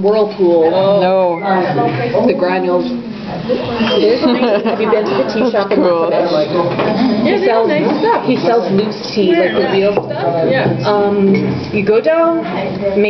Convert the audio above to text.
Whirlpool. No. Um, the granules. Have you been to the tea shop in Cool. Markham? He sells stuff. He sells loose tea, like the real stuff. Yeah. Um, you go down Main